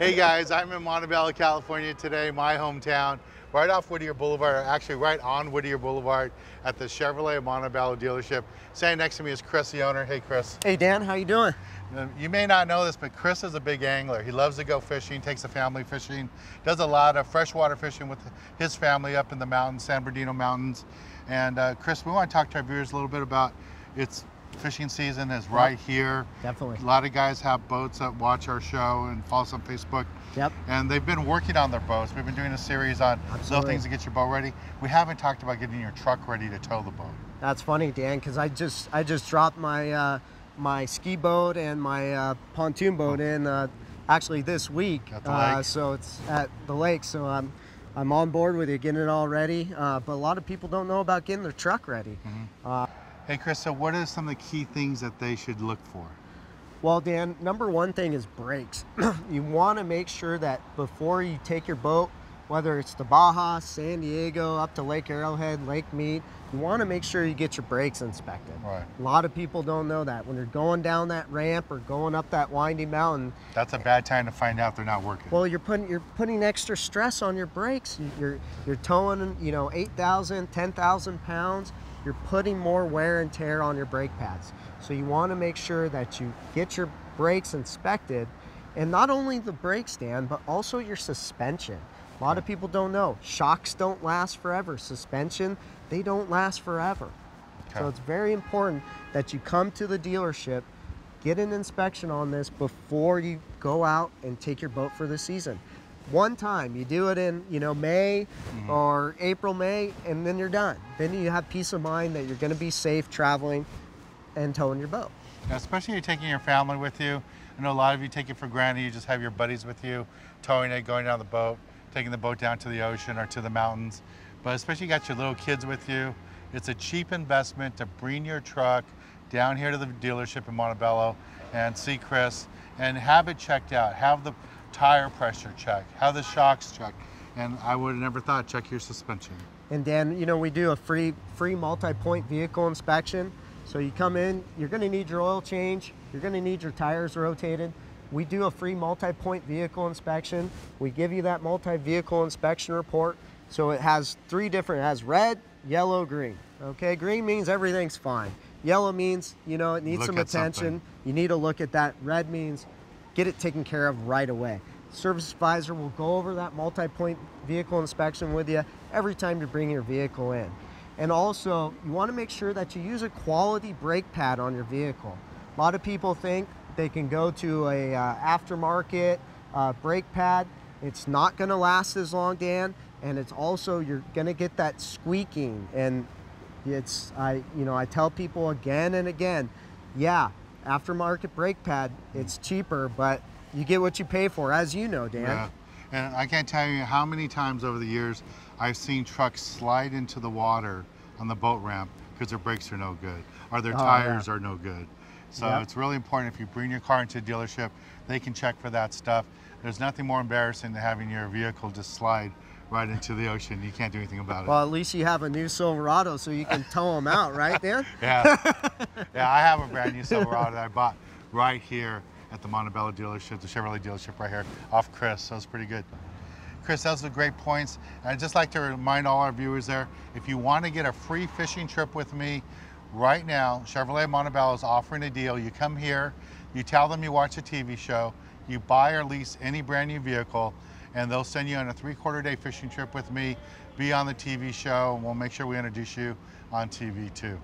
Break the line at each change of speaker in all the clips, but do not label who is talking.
Hey guys, I'm in Montebello, California today, my hometown, right off Whittier Boulevard, actually right on Whittier Boulevard at the Chevrolet Montebello dealership. Standing next to me is Chris, the owner. Hey Chris.
Hey Dan, how you doing?
You may not know this, but Chris is a big angler. He loves to go fishing, takes the family fishing, does a lot of freshwater fishing with his family up in the mountains, San Bernardino Mountains. And uh, Chris, we want to talk to our viewers a little bit about its fishing season is right here.
Definitely.
A lot of guys have boats that watch our show and follow us on Facebook.
Yep.
And they've been working on their boats. We've been doing a series on
Absolutely.
little things to get your boat ready. We haven't talked about getting your truck ready to tow the boat.
That's funny, Dan, because I just I just dropped my uh, my ski boat and my uh, pontoon boat in uh, actually this week.
At the
Uh,
lake?
so it's at the lake. So I'm I'm on board with you, getting it all ready. Uh, but a lot of people don't know about getting their truck ready.
Mm-hmm.
Uh,
Hey Chris, so what are some of the key things that they should look for?
Well, Dan, number one thing is brakes. you want to make sure that before you take your boat, whether it's the Baja, San Diego, up to Lake Arrowhead, Lake Mead, you want to make sure you get your brakes inspected.
Right.
A lot of people don't know that. When you're going down that ramp or going up that winding mountain,
That's a bad time to find out they're not working.
well, you're putting you're putting extra stress on your brakes. You- You're you're towing, you know, 8,000, 10,000 pounds. You're putting more wear and tear on your brake pads. So you want to make sure that you get your brakes inspected, and not only the brake stand, but also your suspension. A lot of people don't know shocks don't last forever. Suspension, they don't last forever. So it's very important that you come to the dealership, get an inspection on this before you go out and take your boat for the season. One time, you do it in, you know, May mm-hmm. or April, May, and then you're done. Then you have peace of mind that you're going to be safe traveling and towing your boat.
Now, especially you're taking your family with you. I know a lot of you take it for granted. You just have your buddies with you, towing it, going down the boat, taking the boat down to the ocean or to the mountains. But especially you got your little kids with you. It's a cheap investment to bring your truck down here to the dealership in Montebello and see Chris and have it checked out. Have the tire pressure check, have the shocks check, And I would have never thought check your suspension.
And Dan, you know, we do a free free multi-point vehicle inspection. So you come in, you're going to need your oil change, you're going to need your tires rotated. We do a free multi-point vehicle inspection. We give you that multi-vehicle inspection report. So it has three different, it has red, yellow, green. Okay, green means everything's fine. Yellow means, you know, it needs
Look
some attention.
something.
You need to look at that. Red means get it taken care of right away. Service advisor will go over that multi-point vehicle inspection with you every time you bring your vehicle in. And also, you want to make sure that you use a quality brake pad on your vehicle. A lot of people think they can go to a uh, aftermarket uh, brake pad. It's not going to last as long, Dan, and it's also you're going to get that squeaking and it's I you know I tell people again and again, yeah, aftermarket brake pad, it's cheaper, but you get what you pay for, as you know, Dan.
Yeah. And I can't tell you how many times over the years I've seen trucks slide into the water on the boat ramp because their brakes are no good or their
Oh,
tires
yeah.
are no good. So
Yep.
it's really important if you bring your car into a dealership, they can check for that stuff. There's nothing more embarrassing than having your vehicle just slide right into the ocean. You can't do anything about it.
Well, at least you have a new Silverado, so you can tow them out, right, Dan?
Yeah. yeah, I have a brand new Silverado that I bought right here at the Montebello dealership, the Chevrolet dealership right here off Chris. So it's pretty good. Chris, those are great points. And I'd just like to remind all our viewers there, if you want to get a free fishing trip with me right now, Chevrolet Montebello is offering a deal. You come here, you tell them you watch a TV show, you buy or lease any brand new vehicle, and they'll send you on a three quarter day fishing trip with me, be on the TV show, and we'll make sure we introduce you on TV too.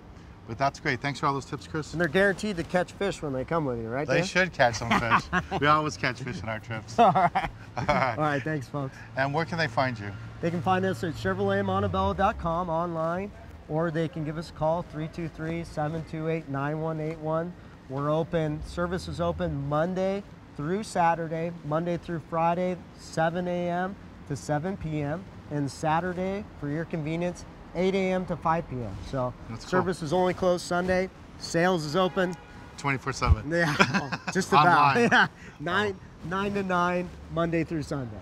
But that's great. Thanks for all those tips, Chris.
And they're guaranteed to catch fish when they come with you, right,
They
Dan?
should catch some fish. we always catch fish on our trips.
All right.
All right.
All right, thanks, folks.
And where can they find you?
They can find us at ChevroletMontebello.com online, or they can give us a call, 323-728-9181. We're open, service is open Monday through Saturday, Monday through Friday, 7 a.m. to 7 p.m., and Saturday, for your convenience, 8 a.m. to 5 p.m. So
That's cool.
service is only closed Sunday. Sales is open,
24 7.
yeah, well, just about. Yeah, oh. nine, nine to nine, Monday through Sunday.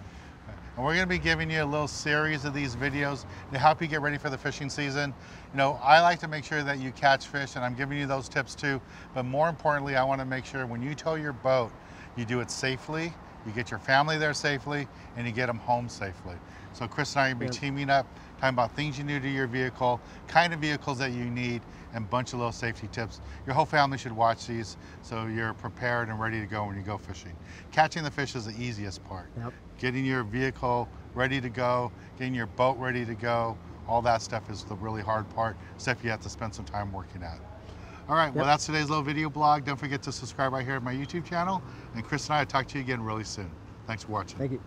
And we're going to be giving you a little series of these videos to help you get ready for the fishing season. You know, I like to make sure that you catch fish, and I'm giving you those tips too. But more importantly, I want to make sure when you tow your boat, you do it safely, you get your family there safely, and you get them home safely. So Chris and I are gonna be
Yep.
teaming up, talking about things you need to your vehicle, kind of vehicles that you need, and a bunch of little safety tips. Your whole family should watch these so you're prepared and ready to go when you go fishing. Catching the fish is the easiest part.
Yep.
Getting your vehicle ready to go, getting your boat ready to go, all that stuff is the really hard part, stuff you have to spend some time working at. All right, well, that's today's little video blog. Don't forget to subscribe right here at my YouTube channel. And Chris and I will talk to you again really soon. Thanks for watching.
Thank you.